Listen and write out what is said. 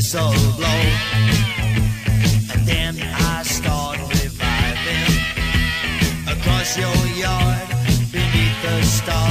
whistle blow. And then I start reviving across your yard beneath the stars.